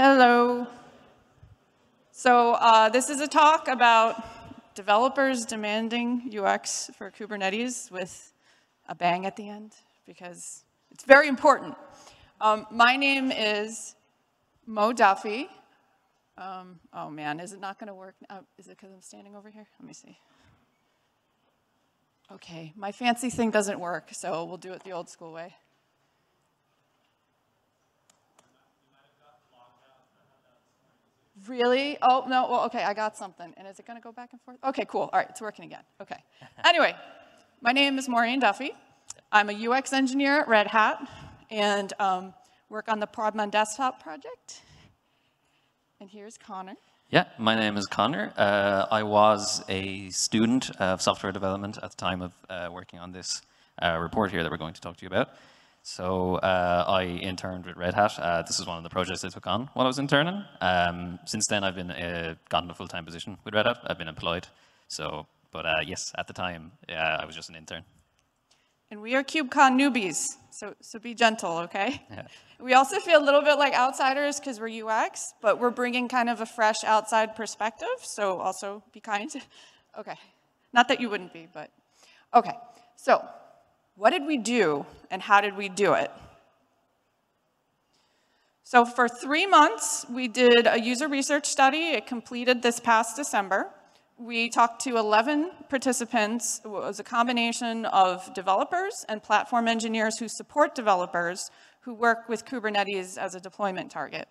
Hello. So uh, this is a talk about developers demanding UX for Kubernetes with a bang at the end, because it's very important. Um, my name is Mo Duffy. Um, oh man, is it not going to work? Uh, is it because I'm standing over here? Let me see. Okay, my fancy thing doesn't work, so we'll do it the old school way. Really? Oh, no, well, okay, I got something. And is it gonna go back and forth? Okay, cool, all right, it's working again, okay. anyway, my name is Máirín Duffy. I'm a UX engineer at Red Hat and um, work on the Podman Desktop project. And here's Conor. Yeah, my name is Conor. Uh, I was a student of software development at the time of uh, working on this uh, report here that we're going to talk to you about. So uh, I interned with Red Hat. Uh, this is one of the projects I took on while I was interning. Um, since then, I've been uh, gotten a full-time position with Red Hat. I've been employed. So, but yes, at the time, I was just an intern. And we are KubeCon newbies, so, so be gentle, okay? Yeah. We also feel a little bit like outsiders because we're UX, but we're bringing kind of a fresh outside perspective, so also be kind. okay, not that you wouldn't be, but okay. So what did we do and how did we do it? So for three months, we did a user research study. It completed this past December we talked to 11 participants. It was a combination of developers and platform engineers who support developers who work with Kubernetes as a deployment target.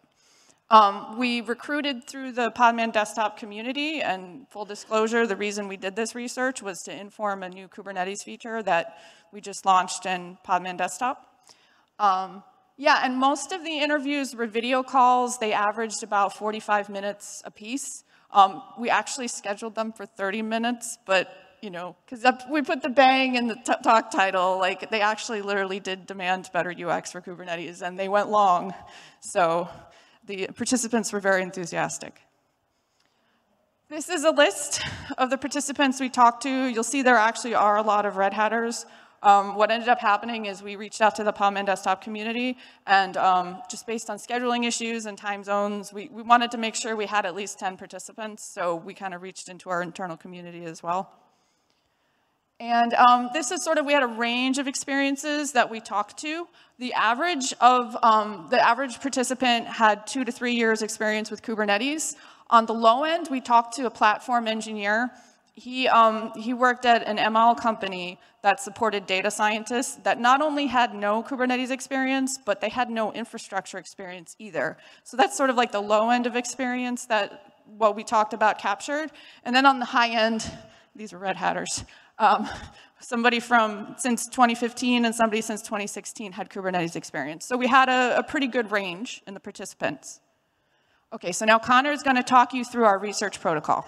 Um, we recruited through the Podman desktop community, and full disclosure, the reason we did this research was to inform a new Kubernetes feature that we just launched in Podman desktop. Um, yeah, and most of the interviews were video calls. They averaged about 45 minutes apiece. Um, we actually scheduled them for 30 minutes, but you know, because we put the bang in the talk title, like they actually literally did demand better UX for Kubernetes and they went long. So the participants were very enthusiastic. This is a list of the participants we talked to. You'll see there actually are a lot of Red Hatters. Um, what ended up happening is we reached out to the Podman desktop community and um, just based on scheduling issues and time zones, we, we wanted to make sure we had at least 10 participants, so we kind of reached into our internal community as well. And um, this is sort of, we had a range of experiences that we talked to. The average of, um, the average participant had two to three years experience with Kubernetes. On the low end, we talked to a platform engineer he, um, he worked at an ML company that supported data scientists that not only had no Kubernetes experience, but they had no infrastructure experience either. So that's sort of like the low end of experience that what we talked about captured. And then on the high end, these are Red Hatters. Um, somebody from since 2015 and somebody since 2016 had Kubernetes experience. So we had a, a pretty good range in the participants. Okay, so now Conor is going to talk you through our research protocol.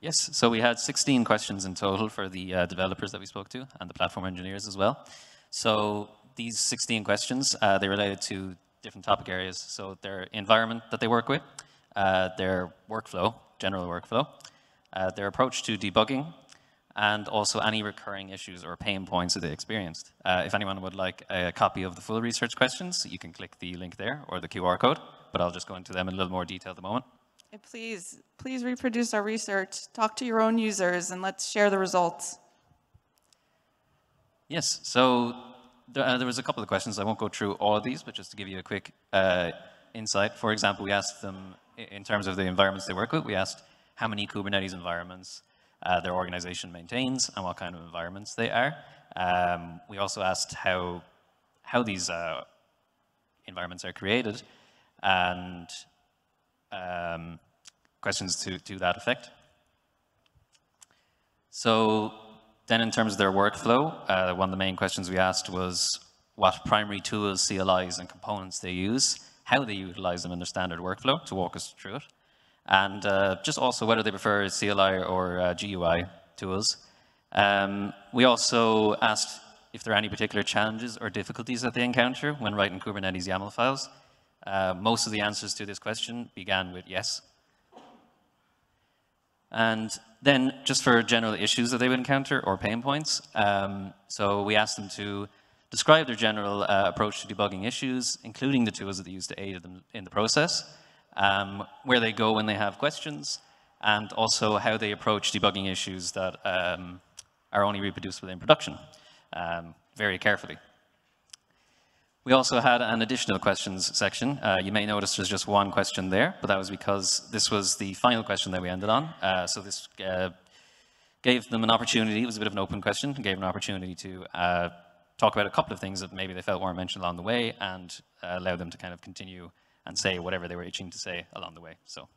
Yes, so we had 16 questions in total for the uh, developers that we spoke to and the platform engineers as well. So these 16 questions, uh, they related to different topic areas. So their environment that they work with, uh, their workflow, general workflow, uh, their approach to debugging, and also any recurring issues or pain points that they experienced. Uh, if anyone would like a copy of the full research questions, you can click the link there or the QR code, but I'll just go into them in a little more detail at the moment. And please, please reproduce our research, talk to your own users, and let's share the results. Yes, so there, uh, there was a couple of questions. I won't go through all of these, but just to give you a quick uh, insight. For example, we asked them, in terms of the environments they work with, we asked how many Kubernetes environments uh, their organization maintains and what kind of environments they are. Um, we also asked how, how these uh, environments are created and um, questions to, to that effect. So then in terms of their workflow, uh, one of the main questions we asked was what primary tools, CLIs, and components they use, how they utilize them in their standard workflow to walk us through it, and uh, just also whether they prefer CLI or uh, GUI tools. Um, we also asked if there are any particular challenges or difficulties that they encounter when writing Kubernetes YAML files, uh, most of the answers to this question began with yes. And then just for general issues that they would encounter or pain points, um, so we asked them to describe their general uh, approach to debugging issues, including the tools that they use to aid them in the process, um, where they go when they have questions, and also how they approach debugging issues that um, are only reproducible in production um, very carefully. We also had an additional questions section. Uh, you may notice there's just one question there, but that was because this was the final question that we ended on. Uh, so this uh, gave them an opportunity, it was a bit of an open question, gave an opportunity to uh, talk about a couple of things that maybe they felt weren't mentioned along the way and uh, allow them to kind of continue and say whatever they were itching to say along the way. So.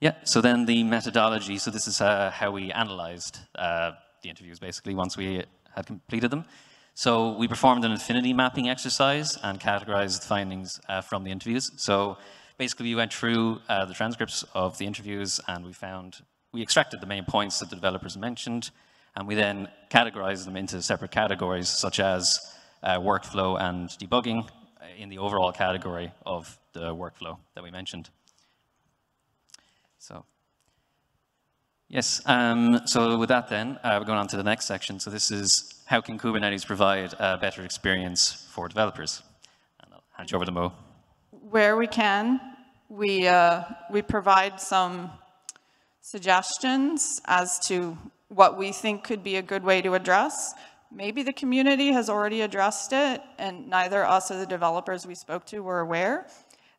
Yeah, so then the methodology, so this is uh, how we analyzed the interviews basically once we had completed them. So we performed an affinity mapping exercise and categorized the findings uh, from the interviews. So basically we went through uh, the transcripts of the interviews and we found, we extracted the main points that the developers mentioned and we then categorized them into separate categories such as uh, workflow and debugging uh, in the overall category of the workflow that we mentioned. So Yes, um, so with that then, uh, we're going on to the next section. So this is how can Kubernetes provide a better experience for developers? And I'll hand you over to Mo. Where we can, we, uh, we provide some suggestions as to what we think could be a good way to address. Maybe the community has already addressed it and neither us or the developers we spoke to were aware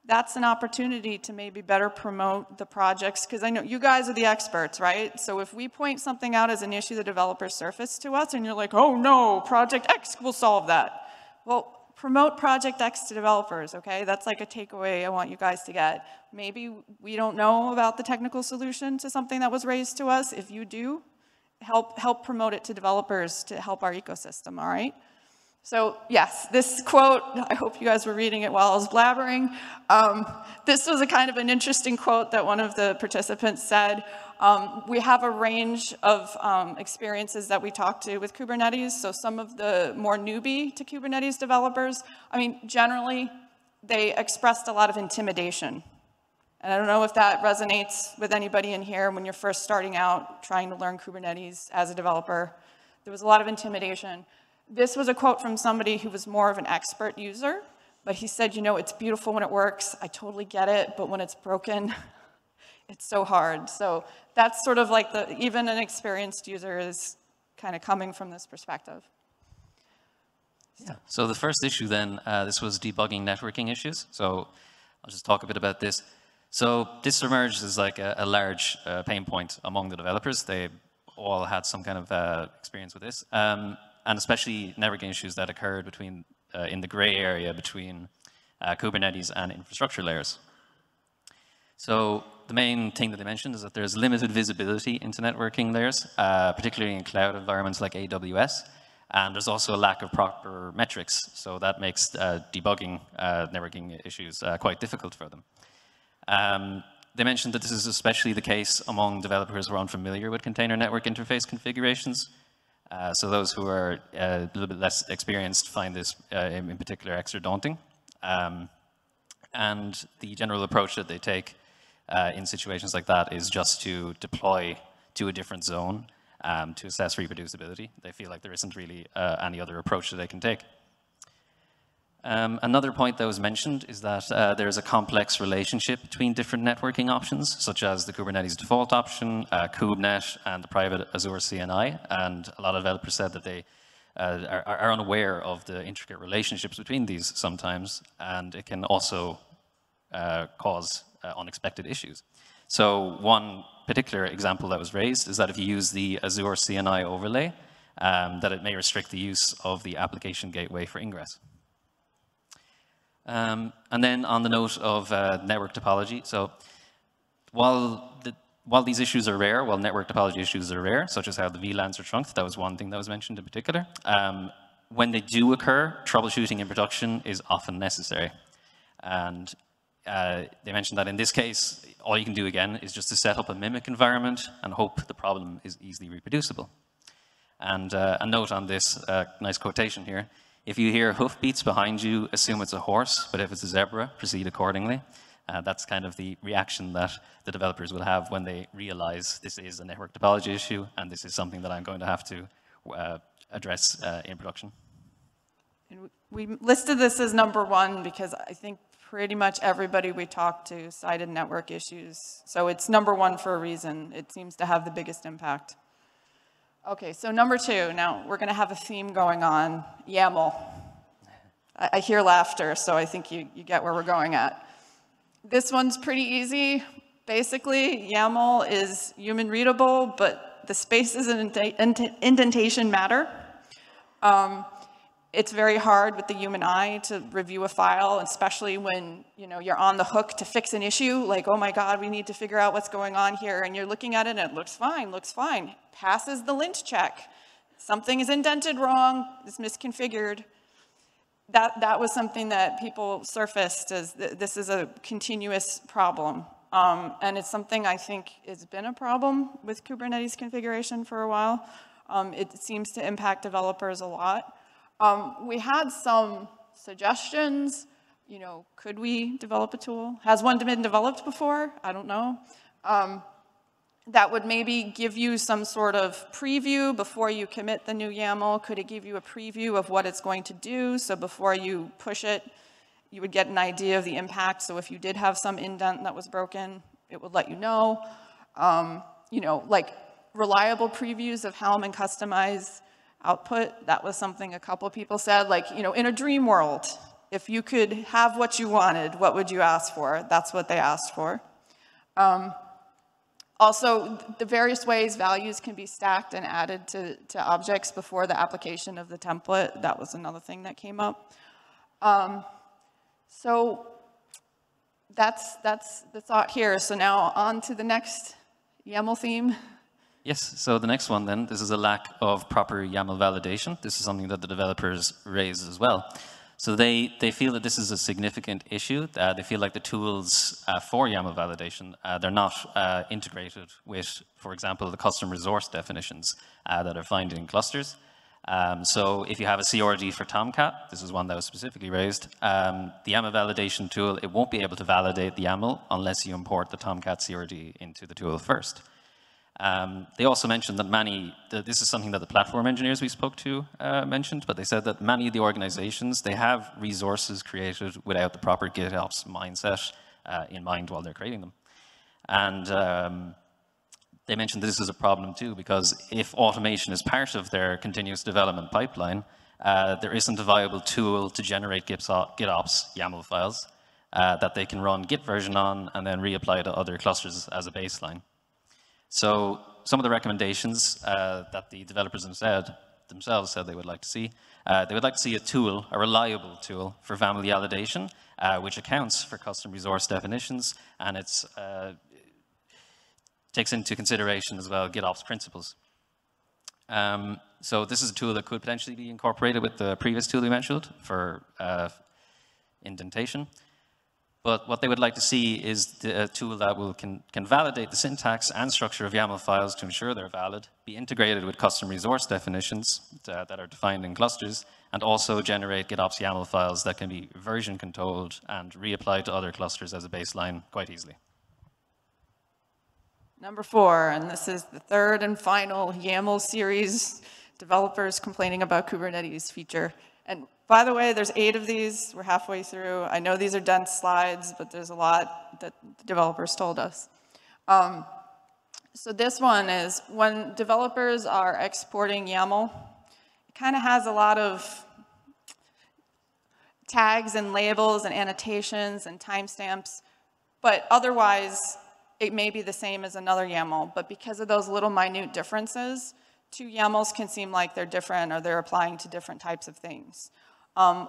that's an opportunity to maybe better promote the projects, because I know you guys are the experts, right? So if we point something out as an issue the developers surface to us, and you're like, oh no, Project X will solve that. Well, promote Project X to developers, okay? That's like a takeaway I want you guys to get. Maybe we don't know about the technical solution to something that was raised to us. If you do, help, help promote it to developers to help our ecosystem, all right? So yes, this quote, I hope you guys were reading it while I was blabbering. Um, this was a kind of an interesting quote that one of the participants said. Um, we have a range of um, experiences that we talk to with Kubernetes. So some of the more newbie to Kubernetes developers, I mean, generally, they expressed a lot of intimidation. And I don't know if that resonates with anybody in here when you're first starting out trying to learn Kubernetes as a developer. There was a lot of intimidation. This was a quote from somebody who was more of an expert user, but he said, you know, it's beautiful when it works. I totally get it, but when it's broken, it's so hard. So that's sort of like the, even an experienced user is kind of coming from this perspective. Yeah. So the first issue then, uh, this was debugging networking issues. So I'll just talk a bit about this. So this emerged as like a, a large uh, pain point among the developers. They all had some kind of uh, experience with this. Um, and especially networking issues that occurred between, uh, in the gray area between uh, Kubernetes and infrastructure layers. So the main thing that they mentioned is that there's limited visibility into networking layers, uh, particularly in cloud environments like AWS. And there's also a lack of proper metrics, so that makes uh, debugging networking issues quite difficult for them. Um, they mentioned that this is especially the case among developers who are unfamiliar with container network interface configurations, uh, so those who are uh, a little bit less experienced find this uh, in, particular extra daunting. Um, and the general approach that they take uh, in situations like that is just to deploy to a different zone um, to assess reproducibility. They feel like there isn't really uh, any other approach that they can take. Um, another point that was mentioned is that uh, there is a complex relationship between different networking options, such as the Kubernetes default option, uh, KubeNet, and the private Azure CNI. And a lot of developers said that they uh, are, are, unaware of the intricate relationships between these sometimes, and it can also uh, cause uh, unexpected issues. So one particular example that was raised is that if you use the Azure CNI overlay, um, that it may restrict the use of the application gateway for ingress. Um, and then on the note of uh, network topology, so while, the, while these issues are rare, while network topology issues are rare, such as how the VLANs are trunked, that was one thing that was mentioned in particular, um, when they do occur, troubleshooting in production is often necessary. And uh, they mentioned that in this case, all you can do again is just to set up a mimic environment and hope the problem is easily reproducible. And uh, a note on this, uh, nice quotation here, if you hear hoofbeats behind you, assume it's a horse, but if it's a zebra, proceed accordingly. Uh, that's kind of the reaction that the developers will have when they realize this is a network topology issue and this is something that I'm going to have to uh, address uh, in production. And we listed this as number one because I think pretty much everybody we talked to cited network issues. So it's number one for a reason. It seems to have the biggest impact. Okay, so number two, now we're going to have a theme going on YAML. I, I hear laughter, so I think you, you get where we're going at. This one's pretty easy. Basically, YAML is human readable, but the spaces and indentation matter. Um, it's very hard with the human eye to review a file, especially when you know you're on the hook to fix an issue, like, oh my God, we need to figure out what's going on here, and you're looking at it and it looks fine, looks fine, passes the lint check. Something is indented wrong, it's misconfigured. That, that was something that people surfaced as th this is a continuous problem. Um, and it's something I think has been a problem with Kubernetes configuration for a while. Um, it seems to impact developers a lot. Um, we had some suggestions, you know, could we develop a tool? Has one been developed before? I don't know. Um, that would maybe give you some sort of preview before you commit the new YAML. Could it give you a preview of what it's going to do? So before you push it, you would get an idea of the impact. So if you did have some indent that was broken, it would let you know. Um, you know, like reliable previews of Helm and Kustomize output. That was something a couple people said, like, you know, in a dream world, if you could have what you wanted, what would you ask for? That's what they asked for. Um, also, the various ways values can be stacked and added to, to objects before the application of the template. That was another thing that came up. Um, so that's, that's the thought here. So now on to the next YAML theme. Yes, so the next one then, this is a lack of proper YAML validation. This is something that the developers raised as well. So they, they feel that this is a significant issue. Uh, they feel like the tools uh, for YAML validation, uh, they're not uh, integrated with, for example, the custom resource definitions uh, that are found in clusters. Um, so if you have a CRD for Tomcat, this is one that was specifically raised, um, the YAML validation tool, it won't be able to validate the YAML unless you import the Tomcat CRD into the tool first. Um, they also mentioned that many, this is something that the platform engineers we spoke to uh, mentioned, but they said that many of the organizations, they have resources created without the proper GitOps mindset uh, in mind while they're creating them. And um, they mentioned this is a problem too, because if automation is part of their continuous development pipeline, uh, there isn't a viable tool to generate GitOps YAML files uh, that they can run Git version on and then reapply to other clusters as a baseline. So some of the recommendations uh, that the developers said, themselves said they would like to see, uh, they would like to see a tool, a reliable tool for YAML validation, uh, which accounts for custom resource definitions, and it uh, takes into consideration as well GitOps principles. Um, so this is a tool that could potentially be incorporated with the previous tool we mentioned for uh, indentation. But what they would like to see is the, a tool that will can, can validate the syntax and structure of YAML files to ensure they're valid, be integrated with custom resource definitions that, that are defined in clusters, and also generate GitOps YAML files that can be version controlled and reapplied to other clusters as a baseline quite easily. Number four, and this is the third and final YAML series developers complaining about Kubernetes feature. And by the way, there's eight of these. We're halfway through. I know these are dense slides, but there's a lot that the developers told us. Um, so this one is when developers are exporting YAML, it kind of has a lot of tags and labels and annotations and timestamps, but otherwise it may be the same as another YAML, but because of those little minute differences, two YAMLs can seem like they're different or they're applying to different types of things. Um,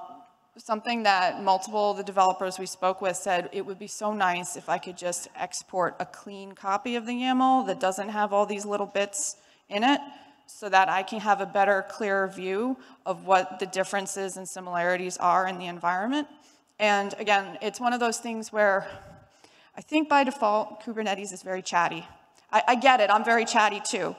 something that multiple of the developers we spoke with said it would be so nice if I could just export a clean copy of the YAML that doesn't have all these little bits in it so that I can have a better, clearer view of what the differences and similarities are in the environment. And again, it's one of those things where I think by default, Kubernetes is very chatty. I, I get it, I'm very chatty too.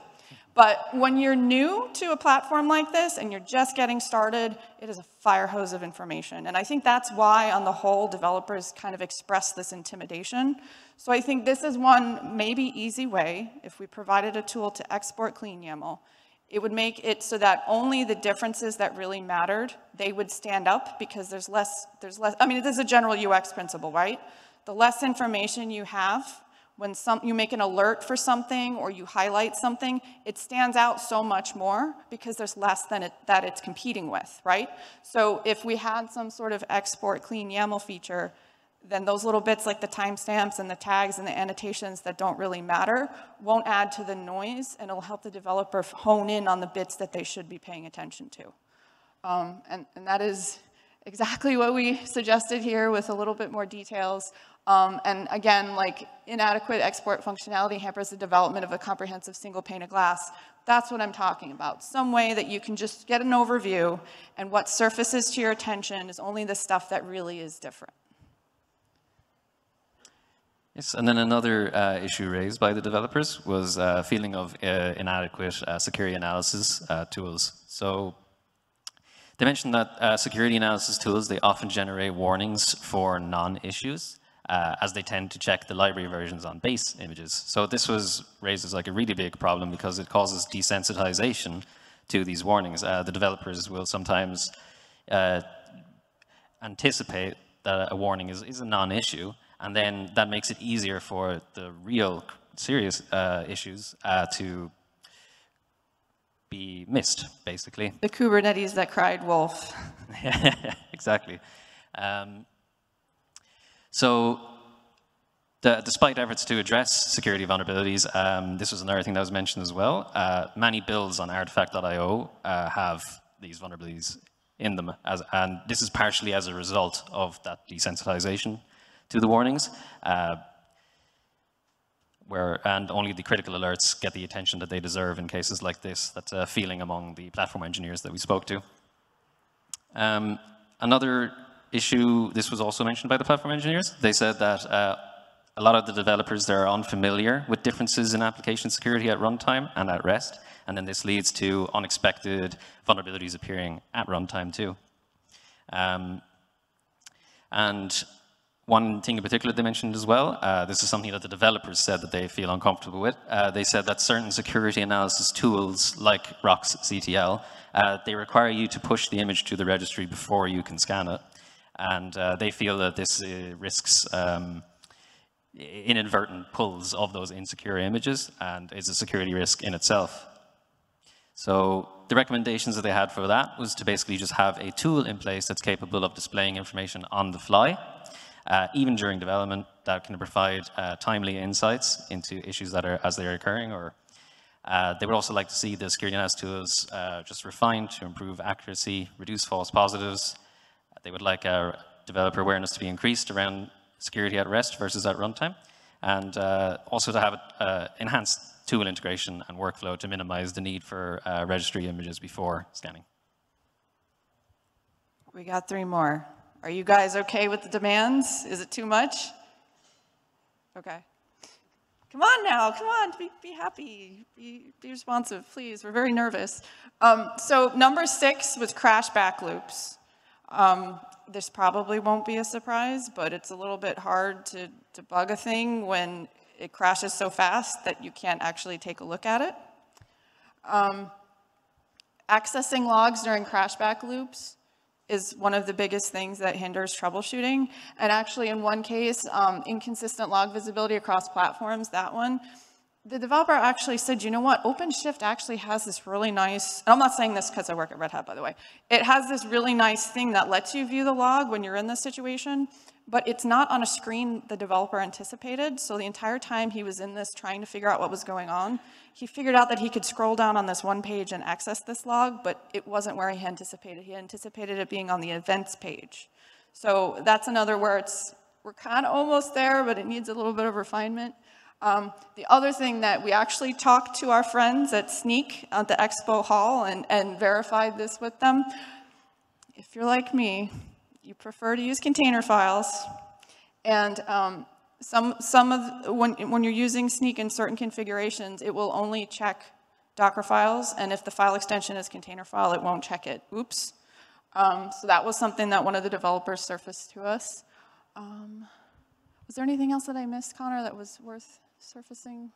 But when you're new to a platform like this and you're just getting started, it is a fire hose of information. And I think that's why, on the whole, developers kind of express this intimidation. So I think this is one maybe easy way, if we provided a tool to export clean YAML, It would make it so that only the differences that really mattered, they would stand up because there's less, there's less, I mean, this is a general UX principle, right? The less information you have, when some, you make an alert for something or you highlight something, it stands out so much more because there's less than it, that it's competing with, right? So if we had some sort of export clean YAML feature, then those little bits like the timestamps and the tags and the annotations that don't really matter won't add to the noise and it'll help the developer hone in on the bits that they should be paying attention to. Um, and, and that is exactly what we suggested here with a little bit more details. Um, and again, like inadequate export functionality hampers the development of a comprehensive single pane of glass. That's what I'm talking about. Some way that you can just get an overview and what surfaces to your attention is only the stuff that really is different. Yes, and then another uh, issue raised by the developers was uh, feeling of uh, inadequate uh, security analysis uh, tools. So they mentioned that uh, security analysis tools, they often generate warnings for non-issues, as they tend to check the library versions on base images. So this was raised as like a really big problem because it causes desensitization to these warnings. the developers will sometimes anticipate that a warning is, is a non-issue, and then that makes it easier for the real serious uh, issues uh, to be missed, basically. The Kubernetes that cried wolf. Yeah exactly. Um, so the, despite efforts to address security vulnerabilities, um, this was another thing that was mentioned as well. Uh, many builds on artifact.io uh, have these vulnerabilities in them, as, and this is partially as a result of that desensitization to the warnings, uh, where, and only the critical alerts get the attention that they deserve in cases like this. That's a feeling among the platform engineers that we spoke to. Um, another issue, this was also mentioned by the platform engineers, they said that uh, a lot of the developers there are unfamiliar with differences in application security at runtime and at rest, and then this leads to unexpected vulnerabilities appearing at runtime too. Um, and one thing in particular they mentioned as well, uh, this is something that the developers said that they feel uncomfortable with. Uh, they said that certain security analysis tools, like ROX CTL, uh, they require you to push the image to the registry before you can scan it. And uh, they feel that this uh, risks um, inadvertent pulls of those insecure images and is a security risk in itself. So the recommendations that they had for that was to basically just have a tool in place that's capable of displaying information on the fly uh, even during development, that can provide uh, timely insights into issues that are as they're occurring. Or uh, they would also like to see the security analysis tools uh, just refined to improve accuracy, reduce false positives. They would like our developer awareness to be increased around security at rest versus at runtime, and uh, also to have uh, enhanced tool integration and workflow to minimize the need for registry images before scanning. We got three more. Are you guys okay with the demands? Is it too much? Okay. Come on now, come on, be, be happy, be, be responsive, please. We're very nervous. Um, so number six was crash back loops. Um, this probably won't be a surprise, but it's a little bit hard to debug a thing when it crashes so fast that you can't actually take a look at it. Um, accessing logs during crashback loops is one of the biggest things that hinders troubleshooting. And actually, in one case, um, inconsistent log visibility across platforms, that one, the developer actually said, you know what, OpenShift actually has this really nice, and I'm not saying this because I work at Red Hat, by the way. It has this really nice thing that lets you view the log when you're in this situation, but it's not on a screen the developer anticipated. So the entire time he was in this trying to figure out what was going on, he figured out that he could scroll down on this one page and access this log, but it wasn't where he anticipated. He anticipated it being on the events page. So that's another where it's, we're kind of almost there, but it needs a little bit of refinement. Um, the other thing that we actually talked to our friends at Snyk at the expo hall and, and verified this with them. If you're like me, you prefer to use container files. And um, some, some of, when, when you're using Snyk in certain configurations, it will only check Docker files, and if the file extension is container file, it won't check it. Oops. Um, so that was something that one of the developers surfaced to us. Um, was there anything else that I missed, Conor, that was worth surfacing?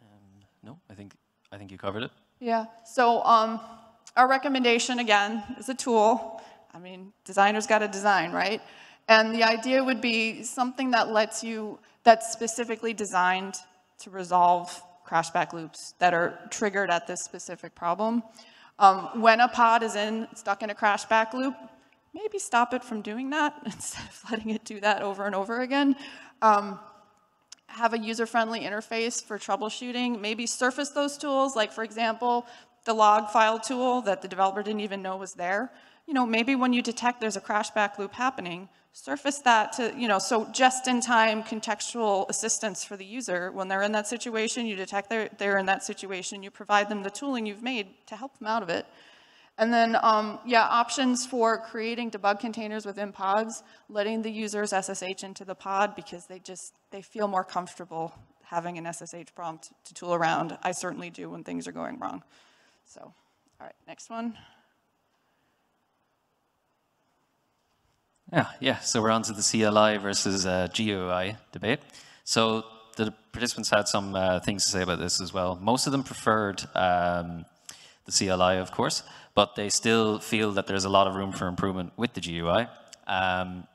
Um, no, I think, I think you covered it. Yeah, so um, our recommendation, again, is a tool. I mean, designers got to design, right? And the idea would be something that lets you, that's specifically designed to resolve crashback loops that are triggered at this specific problem. Um, when a pod is in, stuck in a crashback loop, maybe stop it from doing that instead of letting it do that over and over again. Um, have a user-friendly interface for troubleshooting, maybe surface those tools, like for example, the log file tool that the developer didn't even know was there. You know, maybe when you detect there's a crashback loop happening, surface that to, you know, so just-in-time contextual assistance for the user. When they're in that situation, you detect they're, they're in that situation, you provide them the tooling you've made to help them out of it. And then, um, yeah, options for creating debug containers within pods, letting the users SSH into the pod because they just, they feel more comfortable having an SSH prompt to tool around. I certainly do when things are going wrong. So, all right, next one. Yeah, yeah. So we're on to the CLI versus uh, GUI debate. So the participants had some uh, things to say about this as well. Most of them preferred um, the CLI, of course, but they still feel that there's a lot of room for improvement with the GUI. Um,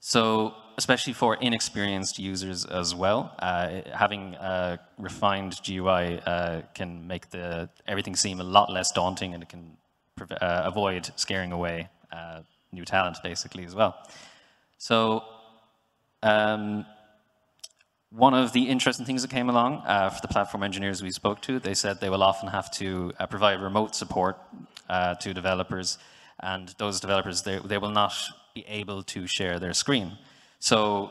so especially for inexperienced users as well, uh, having a refined GUI uh, can make the everything seem a lot less daunting and it can uh, avoid scaring away uh, new talent basically as well. So um, one of the interesting things that came along uh, for the platform engineers we spoke to, they said they will often have to uh, provide remote support uh, to developers, and those developers, they, they will not be able to share their screen. So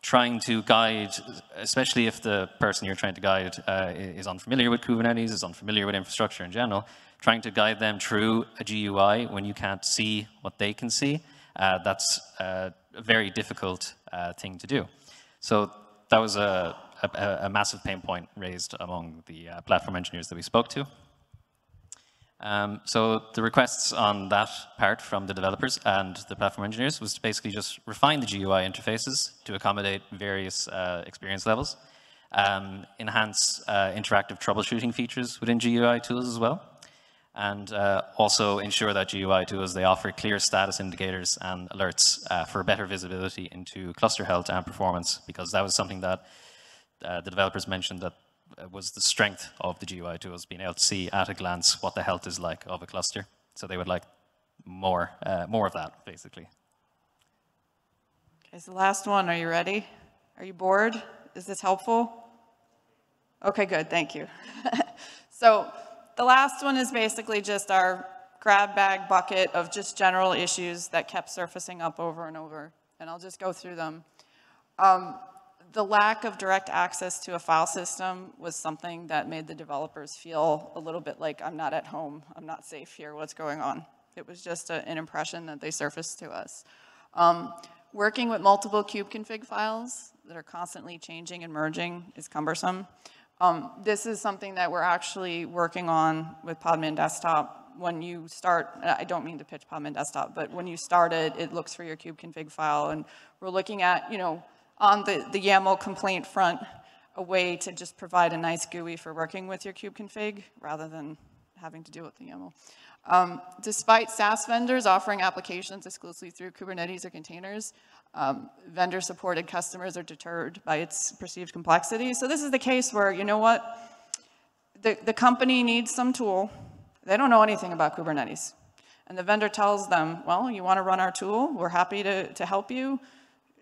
trying to guide, especially if the person you're trying to guide uh, is unfamiliar with Kubernetes, is unfamiliar with infrastructure in general, trying to guide them through a GUI when you can't see what they can see, uh, that's uh, a very difficult thing to do. So that was a, a, a, massive pain point raised among the uh, platform engineers that we spoke to. Um, so the requests on that part from the developers and the platform engineers was to basically just refine the GUI interfaces to accommodate various uh, experience levels, um, enhance uh, interactive troubleshooting features within GUI tools as well, and uh, also ensure that GUI tools, they offer clear status indicators and alerts uh, for better visibility into cluster health and performance, because that was something that uh, the developers mentioned that uh, was the strength of the GUI tools, being able to see at a glance what the health is like of a cluster. So they would like more, uh, more of that, basically. Okay, so last one, are you ready? Are you bored? Is this helpful? Okay, good, thank you. so the last one is basically just our grab bag bucket of just general issues that kept surfacing up over and over. And I'll just go through them. Um, the lack of direct access to a file system was something that made the developers feel a little bit like, I'm not at home, I'm not safe here, what's going on? It was just a, an impression that they surfaced to us. Um, working with multiple kubeconfig files that are constantly changing and merging is cumbersome. Um, this is something that we're actually working on with Podman Desktop. When you start, I don't mean to pitch Podman Desktop, but when you start it, it looks for your kubeconfig file, and we're looking at, you know, on the, the YAML complaint front, a way to just provide a nice GUI for working with your kubeconfig rather than having to deal with the YAML. Um, despite SaaS vendors offering applications exclusively through Kubernetes or containers, um, vendor-supported customers are deterred by its perceived complexity. So this is the case where, you know what, the, the company needs some tool. They don't know anything about Kubernetes. And the vendor tells them, well, you want to run our tool? We're happy to, to help you.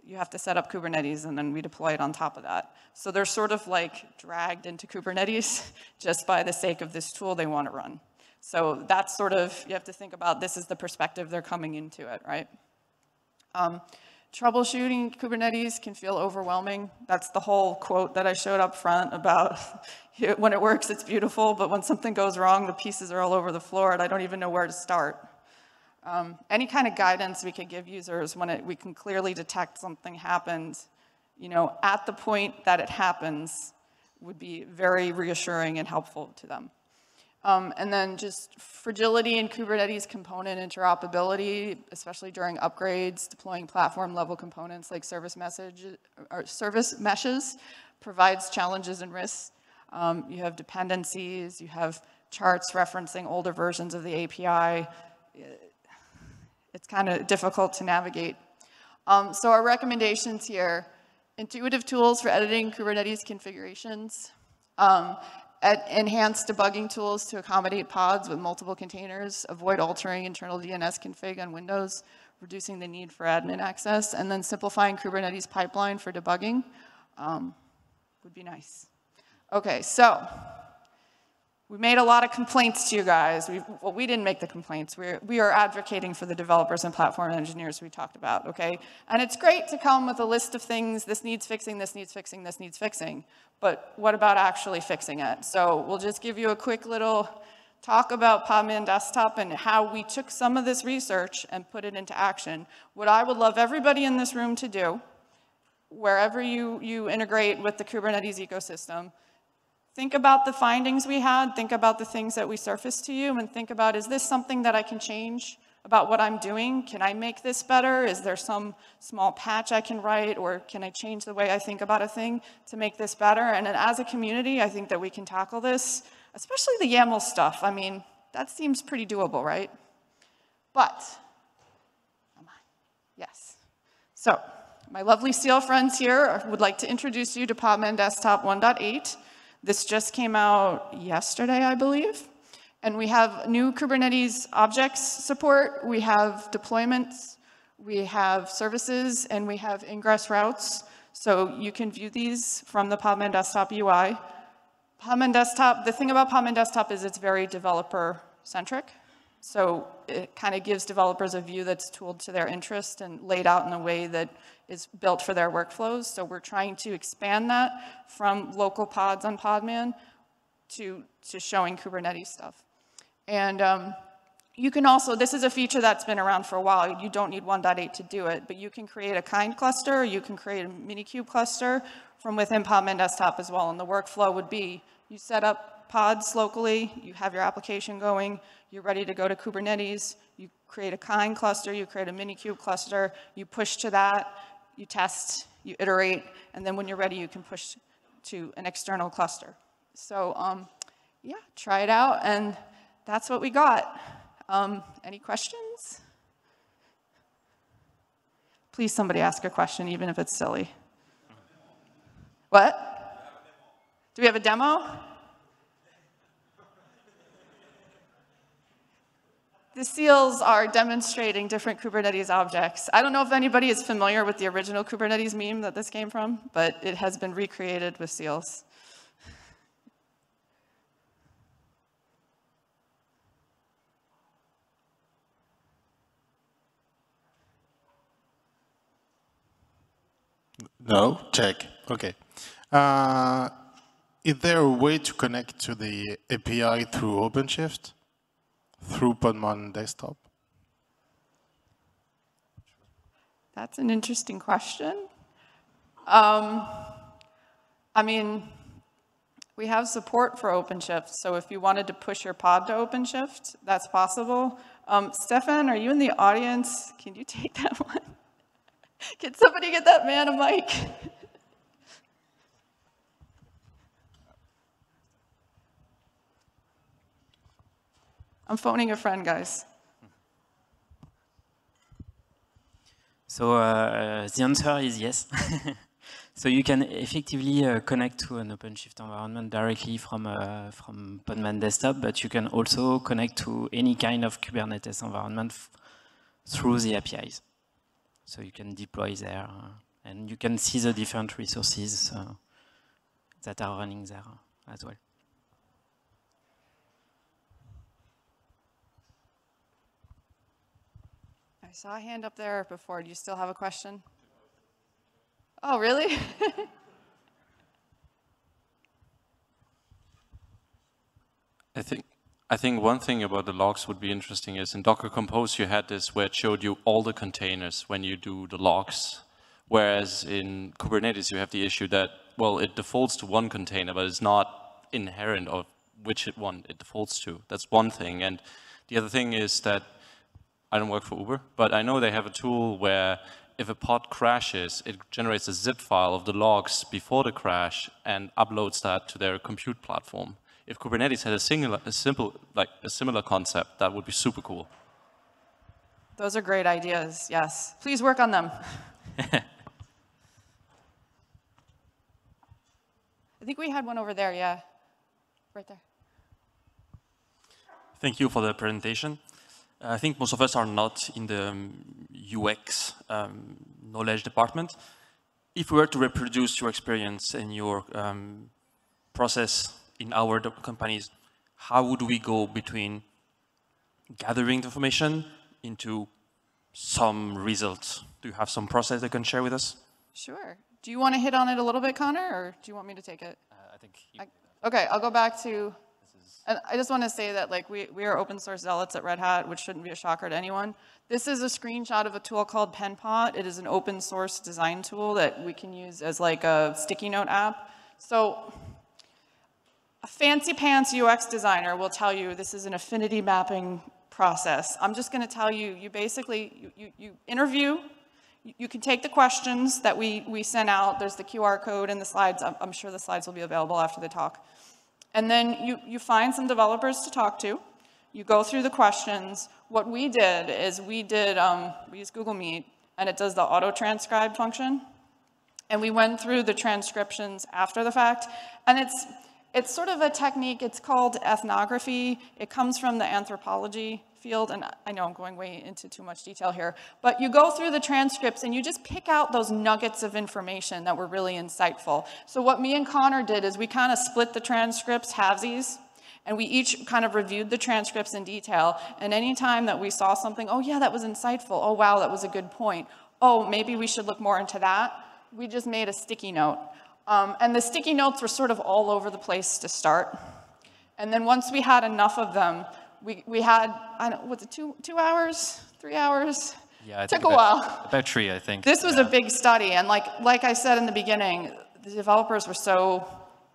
You have to set up Kubernetes, and then we deploy it on top of that. So they're sort of like dragged into Kubernetes just by the sake of this tool they want to run. So that's sort of, you have to think about this is the perspective they're coming into it, right? Um, troubleshooting Kubernetes can feel overwhelming. That's the whole quote that I showed up front about when it works, it's beautiful, but when something goes wrong, the pieces are all over the floor and I don't even know where to start. Um, any kind of guidance we could give users when it, we can clearly detect something happened, you know, at the point that it happens would be very reassuring and helpful to them. Um, and then just fragility in Kubernetes component interoperability, especially during upgrades, deploying platform level components like service message or service meshes provides challenges and risks. Um, you have dependencies, you have charts referencing older versions of the API. It's kind of difficult to navigate. Um, so our recommendations here, intuitive tools for editing Kubernetes configurations, um, enhanced debugging tools to accommodate pods with multiple containers, avoid altering internal DNS config on Windows, reducing the need for admin access, and then simplifying Kubernetes pipeline for debugging um, would be nice. Okay, so we made a lot of complaints to you guys. We, well, we didn't make the complaints. We're, we are advocating for the developers and platform engineers we talked about, okay? And it's great to come with a list of things, this needs fixing, this needs fixing, this needs fixing. But what about actually fixing it? So we'll just give you a quick little talk about Podman Desktop and how we took some of this research and put it into action. What I would love everybody in this room to do, wherever you, you integrate with the Kubernetes ecosystem, Think about the findings we had, think about the things that we surfaced to you, and think about, is this something that I can change about what I'm doing? Can I make this better? Is there some small patch I can write, or can I change the way I think about a thing to make this better? And as a community, I think that we can tackle this, especially the YAML stuff. I mean, that seems pretty doable, right? But, yes. So, my lovely SEAL friends here would like to introduce you to Podman Desktop 1.8. This just came out yesterday, I believe. And we have new Kubernetes objects support, we have deployments, we have services, and we have ingress routes. So you can view these from the Podman Desktop UI. Podman Desktop, the thing about Podman Desktop is it's very developer-centric. So it kind of gives developers a view that's tooled to their interest and laid out in a way that is built for their workflows. So we're trying to expand that from local pods on Podman to, to showing Kubernetes stuff. And um, you can also, this is a feature that's been around for a while. You don't need 1.8 to do it, but you can create a kind cluster, you can create a Minikube cluster from within Podman Desktop as well. And the workflow would be, you set up pods locally, you have your application going, you're ready to go to Kubernetes, you create a kind cluster, you create a Minikube cluster, you push to that, you test, you iterate, and then when you're ready, you can push to an external cluster. So um, yeah, try it out, and that's what we got. Um, any questions? Please somebody ask a question, even if it's silly. What? Do we have a demo? The seals are demonstrating different Kubernetes objects. I don't know if anybody is familiar with the original Kubernetes meme that this came from, but it has been recreated with seals. No? Check. Okay. Uh, is there a way to connect to the API through OpenShift? Through Podman Desktop? That's an interesting question. Um, I mean, we have support for OpenShift, so if you wanted to push your pod to OpenShift, that's possible. Um, Stefan, are you in the audience? Can you take that one? Can somebody get that man a mic? I'm phoning a friend, guys. So uh, the answer is yes. so you can effectively uh, connect to an OpenShift environment directly from, uh, from Podman Desktop, but you can also connect to any kind of Kubernetes environment through the APIs. So you can deploy there, uh, and you can see the different resources uh, that are running there as well. I saw a hand up there before. Do you still have a question? Oh, really? I think I think one thing about the logs would be interesting is in Docker Compose you had this where it showed you all the containers when you do the logs. Whereas in Kubernetes you have the issue that, well, it defaults to one container, but it's not inherent of which one it defaults to. That's one thing. And the other thing is that I don't work for Uber, but I know they have a tool where if a pod crashes, it generates a zip file of the logs before the crash and uploads that to their compute platform. If Kubernetes had a singular, a simple, like a similar concept, that would be super cool. Those are great ideas, yes. Please work on them. I think we had one over there, yeah. Right there. Thank you for the presentation. I think most of us are not in the um, UX um, knowledge department. If we were to reproduce your experience and your um, process in our companies, how would we go between gathering the information into some results? Do you have some process that you can share with us? Sure. Do you want to hit on it a little bit, Conor, or do you want me to take it? Uh, I think you, I, okay, I'll go back to, and I just want to say that like we, we are open source zealots at Red Hat, which shouldn't be a shocker to anyone. This is a screenshot of a tool called PenPot. It is an open source design tool that we can use as like a sticky note app. So a fancy pants UX designer will tell you this is an affinity mapping process. I'm just going to tell you, you basically, you, you, you interview you can take the questions that we, we sent out. There's the QR code and the slides. I'm, I'm, sure the slides will be available after the talk. And then you, you find some developers to talk to. You go through the questions. What we did is we did, um, we used Google Meet, and it does the auto-transcribe function. And we went through the transcriptions after the fact. And it's, it's sort of a technique, it's called ethnography. It comes from the anthropology field, and I know I'm going way into too much detail here, but you go through the transcripts and you just pick out those nuggets of information that were really insightful. So what me and Conor did is we kind of split the transcripts halvesies, and we each kind of reviewed the transcripts in detail, and anytime that we saw something, oh yeah, that was insightful, oh wow, that was a good point, oh, maybe we should look more into that, we just made a sticky note. Um, and the sticky notes were sort of all over the place to start. And then once we had enough of them, we, we had, I don't, was it two, two hours, three hours? Yeah, it took about, a while. About three, I think. This was yeah. a big study, and like, like I said in the beginning, the developers were so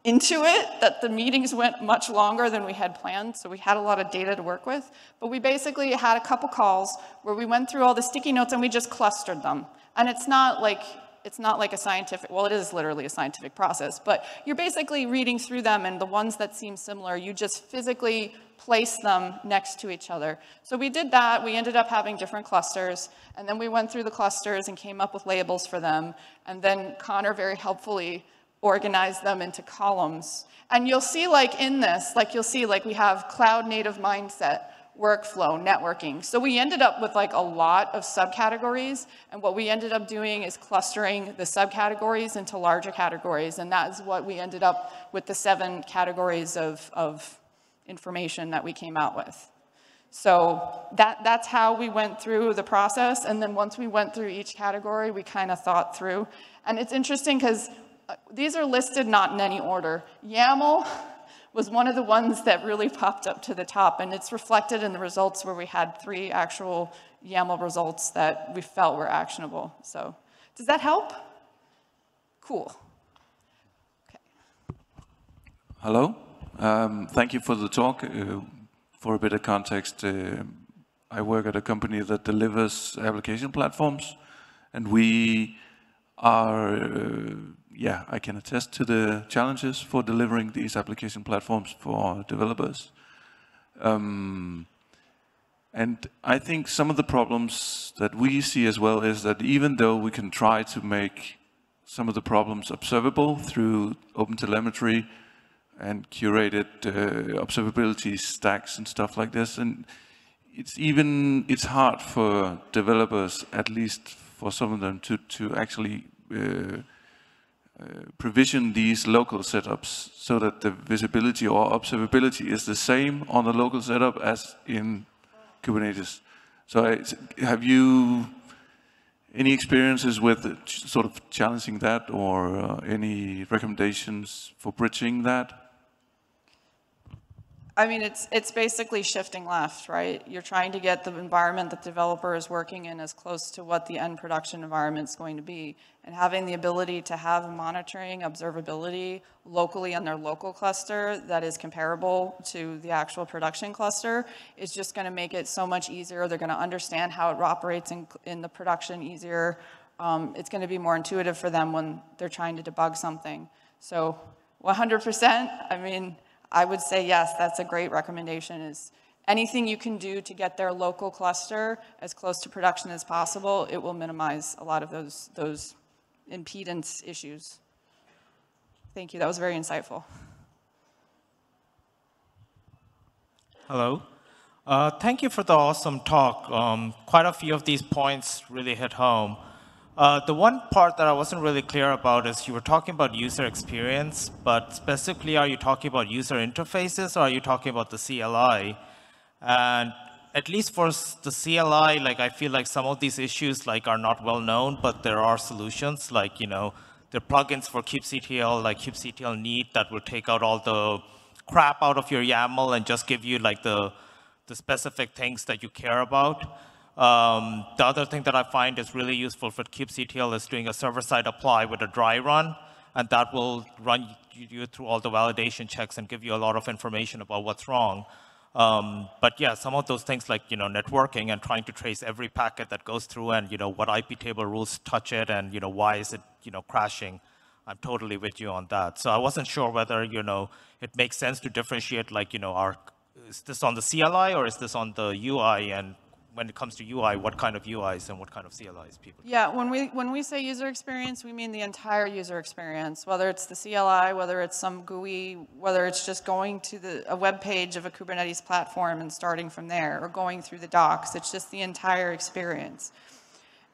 into it that the meetings went much longer than we had planned, so we had a lot of data to work with. But we basically had a couple calls where we went through all the sticky notes and we just clustered them. And it's not like it's not like a scientific, well, it is literally a scientific process, but you're basically reading through them and the ones that seem similar, you just physically place them next to each other. So we did that, we ended up having different clusters, and then we went through the clusters and came up with labels for them, and then Conor very helpfully organized them into columns. And you'll see like in this, like you'll see like we have cloud native mindset, workflow, networking. So we ended up with like a lot of subcategories, and what we ended up doing is clustering the subcategories into larger categories, and that is what we ended up with the seven categories of, of information that we came out with. So that, that's how we went through the process, and then once we went through each category, we kind of thought through. And it's interesting because uh, these are listed not in any order. YAML was one of the ones that really popped up to the top, and it's reflected in the results where we had three actual YAML results that we felt were actionable. So does that help? Cool. Okay. Hello. Um, thank you for the talk. Uh, for a bit of context, uh, I work at a company that delivers application platforms, and we are, uh, yeah, I can attest to the challenges for delivering these application platforms for developers. Um, and I think some of the problems that we see as well is that even though we can try to make some of the problems observable through OpenTelemetry, and curated uh, observability stacks and stuff like this. And it's even, it's hard for developers, at least for some of them, to, to actually uh, uh, provision these local setups so that the visibility or observability is the same on the local setup as in Kubernetes. So I, have you any experiences with sort of challenging that or uh, any recommendations for bridging that? I mean, it's, it's basically shifting left, right? You're trying to get the environment that the developer is working in as close to what the end production environment is going to be. And having the ability to have monitoring, observability locally on their local cluster that is comparable to the actual production cluster is just going to make it so much easier. They're going to understand how it operates in, in the production easier. um, it's going to be more intuitive for them when they're trying to debug something. So 100%, I mean, I would say yes, that's a great recommendation is anything you can do to get their local cluster as close to production as possible, it will minimize a lot of those, those impedance issues. Thank you, that was very insightful. Hello. Uh, thank you for the awesome talk. Um, quite a few of these points really hit home. Uh, the one part that I wasn't really clear about is you were talking about user experience, but specifically, are you talking about user interfaces or are you talking about the CLI? And at least for the CLI, like I feel like some of these issues like are not well known, but there are solutions. Like you know, there are plugins for kubectl, like kubectl neat, that will take out all the crap out of your YAML and just give you like the the specific things that you care about. Um, the other thing that I find is really useful for kubectl is doing a server-side apply with a dry run, and that will run you through all the validation checks and give you a lot of information about what's wrong. Um, but yeah, some of those things like you know networking and trying to trace every packet that goes through and you know what IP table rules touch it and you know why is it you know crashing. I'm totally with you on that. So I wasn't sure whether you know it makes sense to differentiate like you know our is this on the CLI or is this on the UI and when it comes to UI, what kind of UIs and what kind of CLIs people? Yeah, when we, when we say user experience, we mean the entire user experience, whether it's the CLI, whether it's some GUI, whether it's just going to the, a web page of a Kubernetes platform and starting from there, or going through the docs. It's just the entire experience.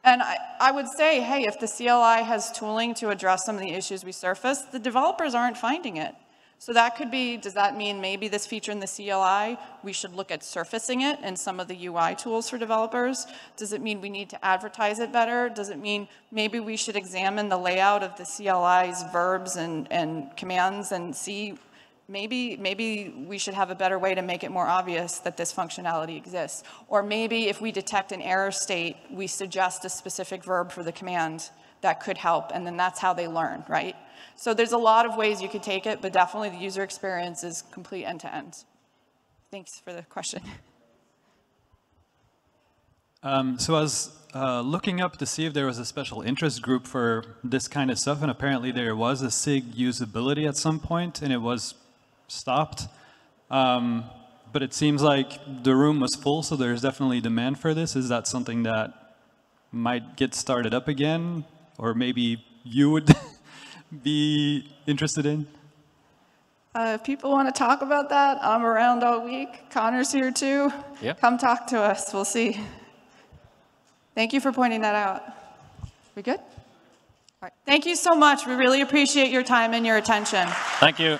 And I, I would say, hey, if the CLI has tooling to address some of the issues we surface, the developers aren't finding it. So that could be, does that mean maybe this feature in the CLI, we should look at surfacing it in some of the UI tools for developers? Does it mean we need to advertise it better? Does it mean maybe we should examine the layout of the CLI's verbs and, and commands and see maybe, maybe we should have a better way to make it more obvious that this functionality exists. Or maybe if we detect an error state, we suggest a specific verb for the command that could help, and then that's how they learn, right? So there's a lot of ways you could take it, but definitely the user experience is complete end-to-end. -end. Thanks for the question. Um, so I was uh, looking up to see if there was a special interest group for this kind of stuff, and apparently there was a SIG usability at some point, and it was stopped. Um, but it seems like the room was full, so there's definitely demand for this. Is that something that might get started up again? Or maybe you would be interested in? Uh, if people want to talk about that, I'm around all week. Conor's here too. Yeah. Come talk to us. We'll see. Thank you for pointing that out. We good? All right. Thank you so much. We really appreciate your time and your attention. Thank you.